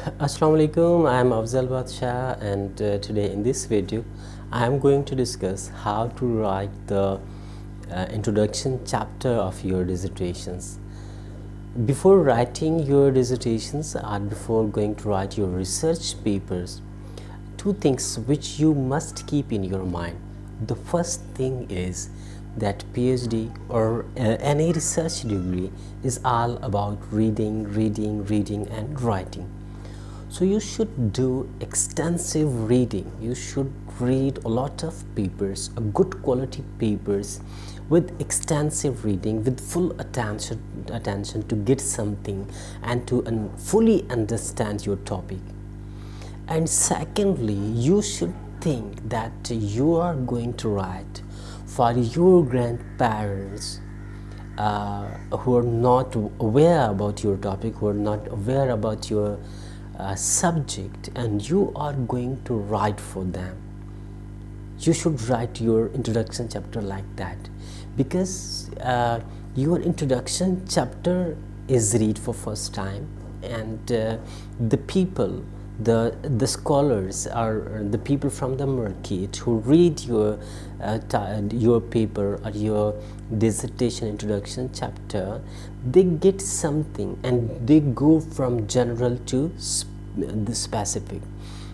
Assalamu alaikum I am Afzal Badshah and uh, today in this video I am going to discuss how to write the uh, introduction chapter of your dissertations before writing your dissertations or before going to write your research papers two things which you must keep in your mind the first thing is that PhD or uh, any research degree is all about reading, reading, reading and writing. So you should do extensive reading. You should read a lot of papers, a good quality papers with extensive reading, with full attention, attention to get something and to un fully understand your topic. And secondly, you should think that you are going to write for your grandparents uh, who are not aware about your topic, who are not aware about your uh, subject, and you are going to write for them. You should write your introduction chapter like that because uh, your introduction chapter is read for first time and uh, the people the the scholars are the people from the market who read your uh, your paper or your dissertation introduction chapter they get something and they go from general to sp the specific.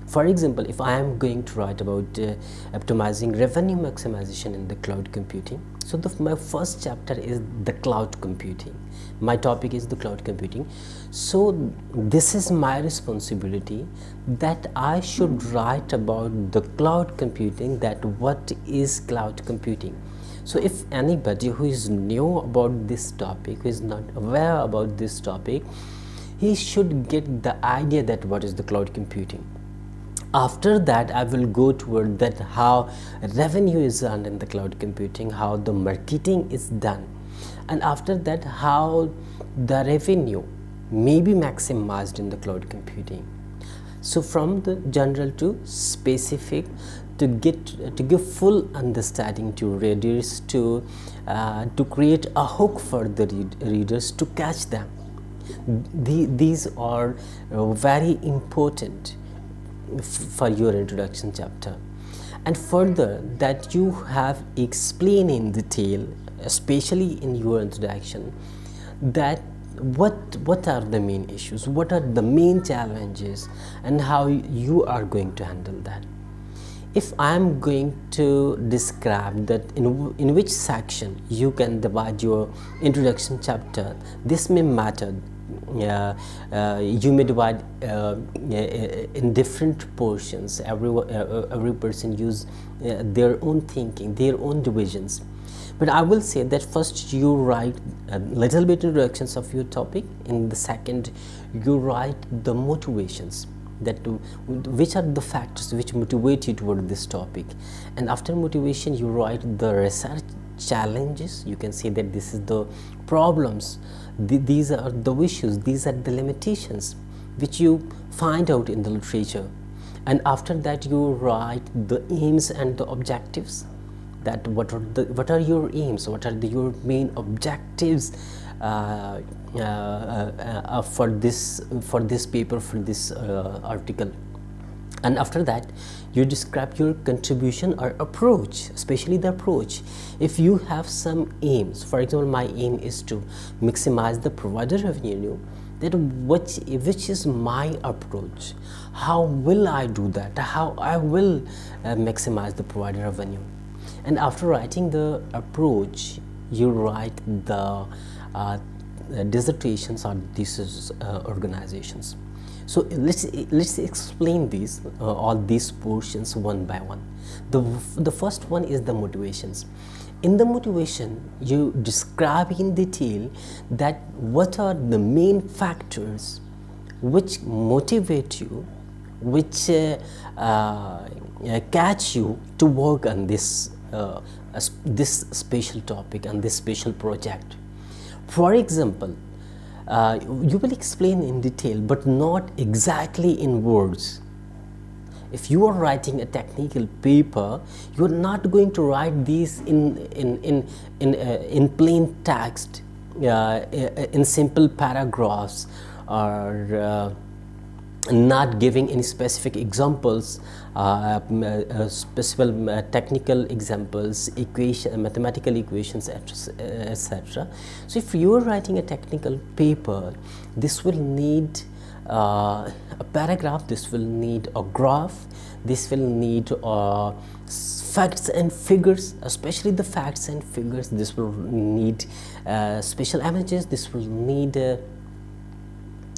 For example if i am going to write about uh, optimizing revenue maximization in the cloud computing so the, my first chapter is the cloud computing. My topic is the cloud computing. So this is my responsibility that i should write about the cloud computing that what is cloud computing. So if anybody who is new about this topic who is not aware about this topic he should get the idea that what is the cloud computing. After that i will go toward that how revenue is earned in the cloud computing how the marketing is done. And after that how the revenue may be maximized in the cloud computing. So from the general to specific to get to give full understanding to readers to uh, to create a hook for the read readers to catch them the, these are uh, very important for your introduction chapter. And further that you have explained in detail especially in your introduction that what what are the main issues what are the main challenges and how you are going to handle that. If i am going to describe that in in which section you can divide your introduction chapter this may matter uh, uh, you may divide uh, in different portions. Every uh, every person use uh, their own thinking their own divisions. But I will say that first you write a little bit introductions of your topic. In the second you write the motivations that which are the factors which motivate you toward this topic. And after motivation you write the research challenges you can see that this is the problems. The, these are the issues these are the limitations which you find out in the literature. And after that you write the aims and the objectives that what are the what are your aims? What are the, your main objectives uh, uh, uh, for this for this paper for this uh, article and after that you describe your contribution or approach especially the approach. If you have some aims for example my aim is to maximize the provider revenue that which which is my approach? How will i do that? How i will uh, maximize the provider revenue? And after writing the approach you write the uh, dissertations or thesis uh, organizations. So let's let's explain these uh, all these portions one by one. The the first one is the motivations. In the motivation you describe in detail that what are the main factors which motivate you which uh, uh, catch you to work on this uh, this special topic and this special project. For example, uh, you will explain in detail but not exactly in words. If you are writing a technical paper, you are not going to write these in, in, in, in, uh, in plain text, uh, in simple paragraphs or uh, not giving any specific examples, uh, uh, specific uh, technical examples, equation, mathematical equations, etc. So if you are writing a technical paper, this will need uh, a paragraph, this will need a graph, this will need uh, facts and figures, especially the facts and figures. This will need uh, special images, this will need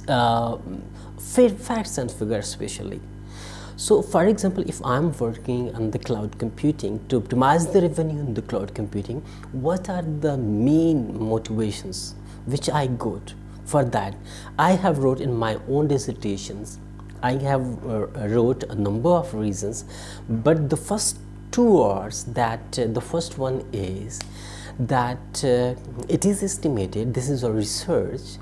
uh, facts and figures especially. So for example, if I'm working on the cloud computing to optimize the revenue in the cloud computing, what are the main motivations which I got for that? I have wrote in my own dissertations, I have uh, wrote a number of reasons, but the first two are that uh, the first one is that uh, it is estimated, this is a research,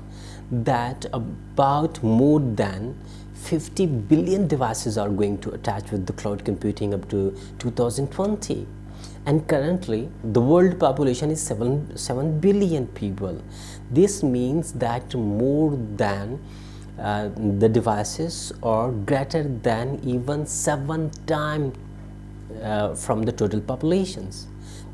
that about more than 50 billion devices are going to attach with the cloud computing up to 2020 and currently the world population is 7 7 billion people. This means that more than uh, the devices are greater than even seven times uh, from the total populations.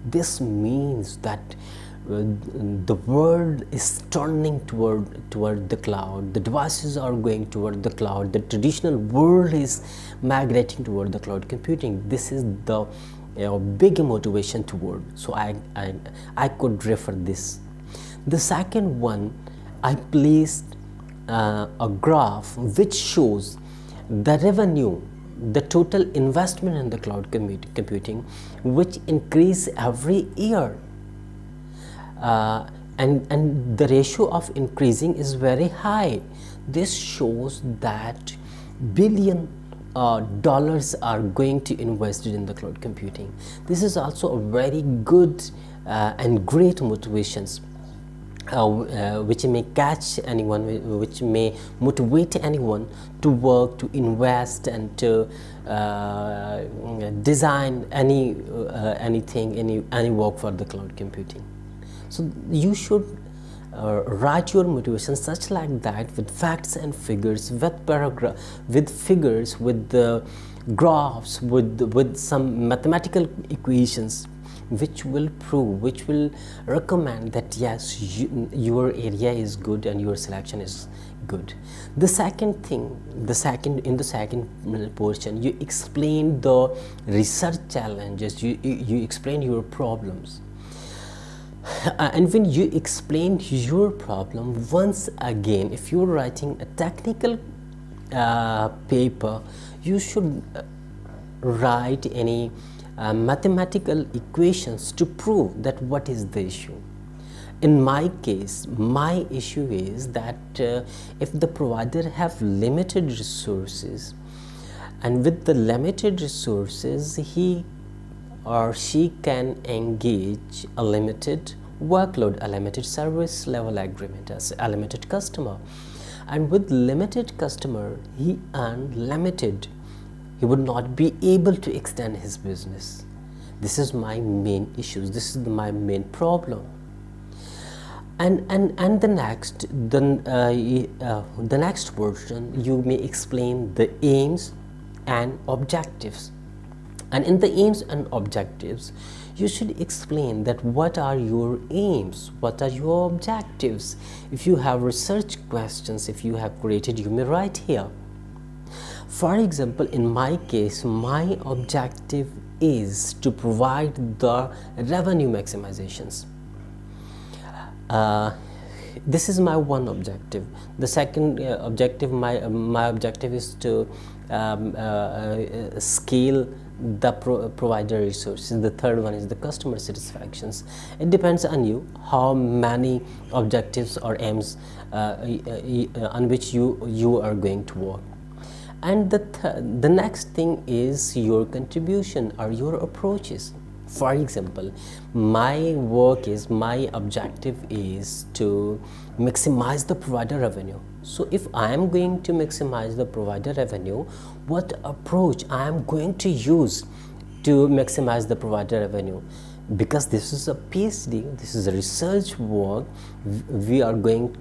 This means that the world is turning toward toward the cloud. The devices are going toward the cloud. The traditional world is migrating toward the cloud computing. This is the you know, big motivation toward. So I, I i could refer this. The second one i placed uh, a graph which shows the revenue the total investment in the cloud computing which increase every year uh, and, and the ratio of increasing is very high. This shows that billion uh, dollars are going to invested in the cloud computing. This is also a very good uh, and great motivations uh, uh, which may catch anyone, which may motivate anyone to work, to invest, and to uh, design any uh, anything, any any work for the cloud computing. So you should uh, write your motivation such like that with facts and figures, with paragraph, with figures, with the graphs, with with some mathematical equations which will prove which will recommend that yes you, your area is good and your selection is good. The second thing the second in the second portion you explain the research challenges you you, you explain your problems uh, and when you explain your problem once again if you're writing a technical uh, paper you should uh, write any uh, mathematical equations to prove that what is the issue. In my case my issue is that uh, if the provider have limited resources and with the limited resources he or she can engage a limited workload, a limited service level agreement as a limited customer. And with limited customer, he earned limited. He would not be able to extend his business. This is my main issues. This is my main problem. And and and the next the uh, uh, the next version you may explain the aims and objectives and in the aims and objectives you should explain that what are your aims what are your objectives. If you have research questions if you have created you may write here. For example in my case my objective is to provide the revenue maximizations. Uh, this is my one objective. The second uh, objective my uh, my objective is to um, uh, uh, scale the pro provider resources. The third one is the customer satisfactions. It depends on you how many objectives or aims uh, uh, on which you you are going to work. And the th the next thing is your contribution or your approaches for example my work is my objective is to maximize the provider revenue. So if i am going to maximize the provider revenue what approach i am going to use to maximize the provider revenue? Because this is a phd this is a research work we are going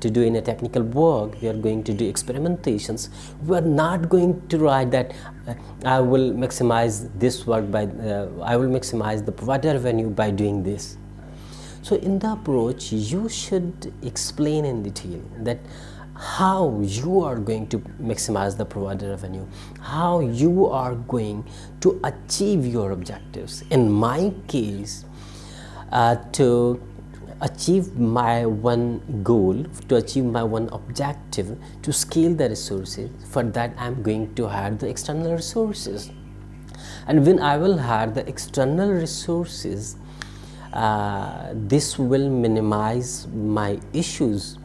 to do in a technical work we are going to do experimentations. We are not going to write that uh, i will maximize this work by uh, i will maximize the provider revenue by doing this. So in the approach you should explain in detail that how you are going to maximize the provider revenue how you are going to achieve your objectives. In my case uh, to achieve my one goal to achieve my one objective to scale the resources for that i'm going to hire the external resources. And when i will hire the external resources uh, this will minimize my issues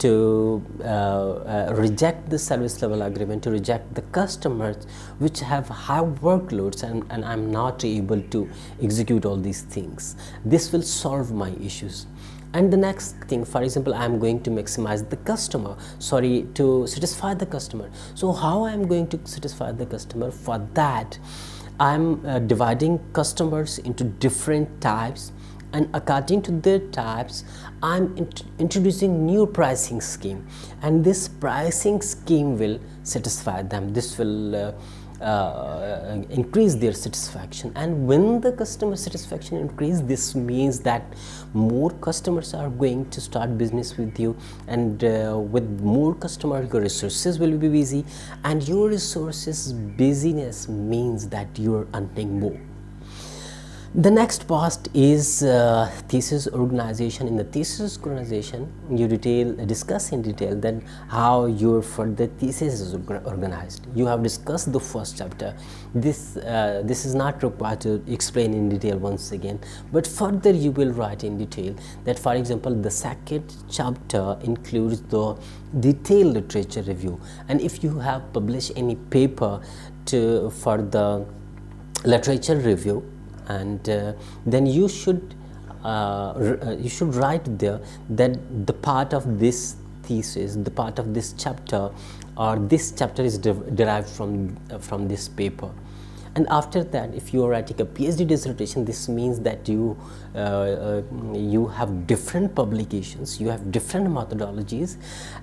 to uh, uh, reject the service level agreement, to reject the customers which have high workloads and, and I'm not able to execute all these things. This will solve my issues. And the next thing, for example, I'm going to maximize the customer, sorry, to satisfy the customer. So how I'm going to satisfy the customer? For that, I'm uh, dividing customers into different types and according to their types i'm int introducing new pricing scheme. And this pricing scheme will satisfy them. This will uh, uh, increase their satisfaction. And when the customer satisfaction increase this means that more customers are going to start business with you. And uh, with more customers your resources will be busy. And your resources busyness means that you're earning more the next part is uh, thesis organization. In the thesis organization, you detail discuss in detail then how your further thesis is organized. You have discussed the first chapter. This uh, this is not required to explain in detail once again, but further you will write in detail that, for example, the second chapter includes the detailed literature review, and if you have published any paper to for the literature review and uh, then you should uh, uh, you should write there that the part of this thesis the part of this chapter or this chapter is de derived from uh, from this paper and after that if you are writing a phd dissertation this means that you uh, uh, you have different publications you have different methodologies.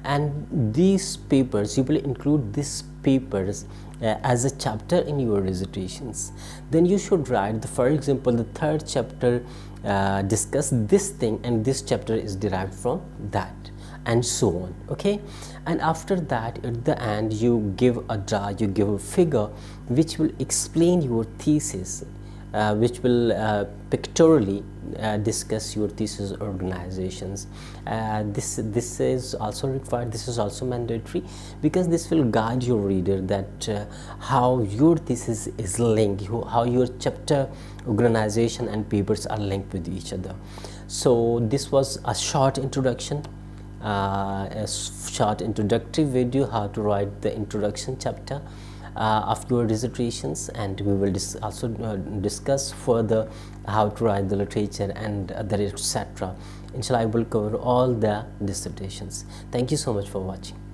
And these papers you will include these papers uh, as a chapter in your dissertations. Then you should write the, for example the third chapter uh, discuss this thing and this chapter is derived from that and so on okay and after that at the end you give a draw you give a figure which will explain your thesis uh, which will uh, pictorially uh, discuss your thesis organizations. Uh, this this is also required. This is also mandatory because this will guide your reader that uh, how your thesis is linked, how your chapter organization and papers are linked with each other. So this was a short introduction uh, a short introductory video how to write the introduction chapter uh, of your dissertations and we will dis also uh, discuss further how to write the literature and other etc inshallah i will cover all the dissertations. Thank you so much for watching